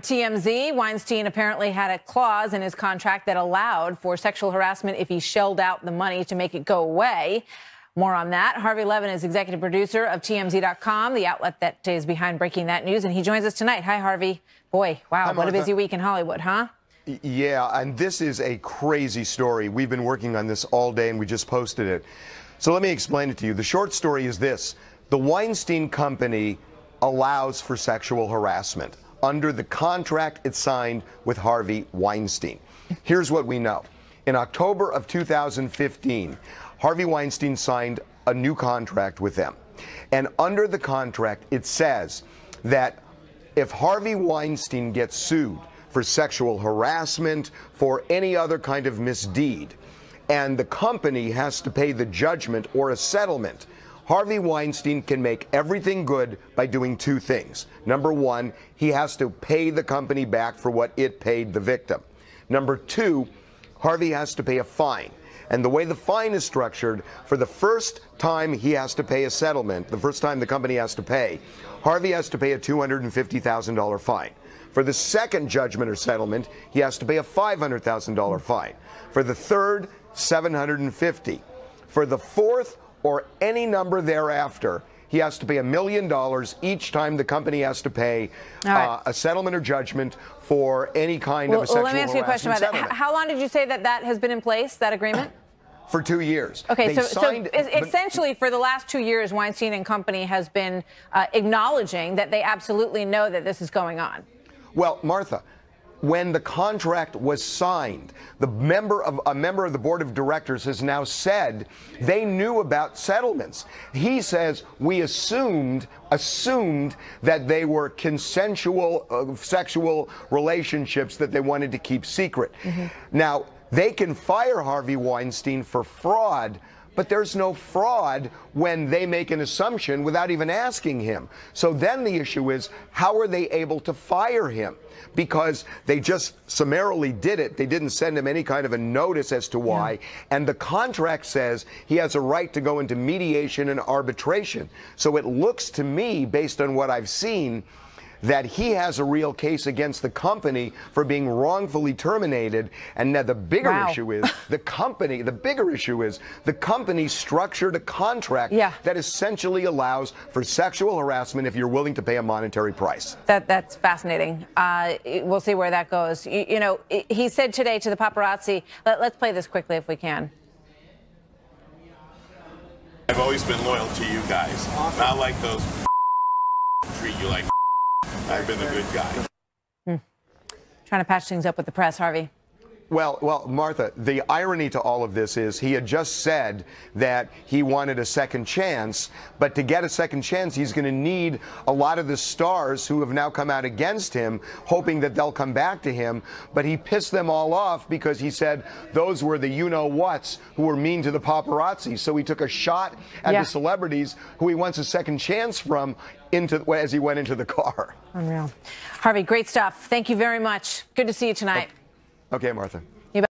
TMZ, Weinstein apparently had a clause in his contract that allowed for sexual harassment if he shelled out the money to make it go away. More on that. Harvey Levin is executive producer of TMZ.com, the outlet that is behind breaking that news, and he joins us tonight. Hi, Harvey. Boy, wow, Hi, what a busy week in Hollywood, huh? Yeah, and this is a crazy story. We've been working on this all day and we just posted it. So let me explain it to you. The short story is this the Weinstein Company allows for sexual harassment under the contract it signed with Harvey Weinstein. Here's what we know. In October of 2015, Harvey Weinstein signed a new contract with them. And under the contract, it says that if Harvey Weinstein gets sued for sexual harassment, for any other kind of misdeed, and the company has to pay the judgment or a settlement, Harvey Weinstein can make everything good by doing two things. Number one, he has to pay the company back for what it paid the victim. Number two, Harvey has to pay a fine. And the way the fine is structured, for the first time he has to pay a settlement, the first time the company has to pay, Harvey has to pay a $250,000 fine. For the second judgment or settlement, he has to pay a $500,000 fine. For the third, 750. For the fourth or any number thereafter, he has to pay a million dollars each time the company has to pay right. uh, a settlement or judgment for any kind well, of a sexual Well, let me ask you a question about settlement. that. How long did you say that that has been in place, that agreement? for two years. Okay, so, signed, so essentially for the last two years, Weinstein and Company has been uh, acknowledging that they absolutely know that this is going on. Well, Martha, when the contract was signed, the member of a member of the board of directors has now said they knew about settlements. He says we assumed assumed that they were consensual uh, sexual relationships that they wanted to keep secret. Mm-hmm. Now, they can fire Harvey Weinstein for fraud but there's no fraud when they make an assumption without even asking him. So then the issue is how are they able to fire him? Because they just summarily did it. They didn't send him any kind of a notice as to why. Yeah. And the contract says he has a right to go into mediation and arbitration. So it looks to me, based on what I've seen, that he has a real case against the company for being wrongfully terminated. And now the bigger wow. issue is the company, the bigger issue is the company structured a contract yeah. that essentially allows for sexual harassment if you're willing to pay a monetary price. That, that's fascinating. Uh, we'll see where that goes. You, you, know, he said today to the paparazzi, let, let's play this quickly if we can. I've always been loyal to you guys, not like those treat you like I've been a good guy. Hmm. Trying to patch things up with the press, Harvey. Well, well, Martha, the irony to all of this is he had just said that he wanted a second chance, but to get a second chance, he's going to need a lot of the stars who have now come out against him, hoping that they'll come back to him. But he pissed them all off because he said those were the you know whats who were mean to the paparazzi. So he took a shot at yeah. the celebrities who he wants a second chance from into as he went into the car. Unreal. Harvey, great stuff. Thank you very much. Good to see you tonight. Oh, okay, Martha.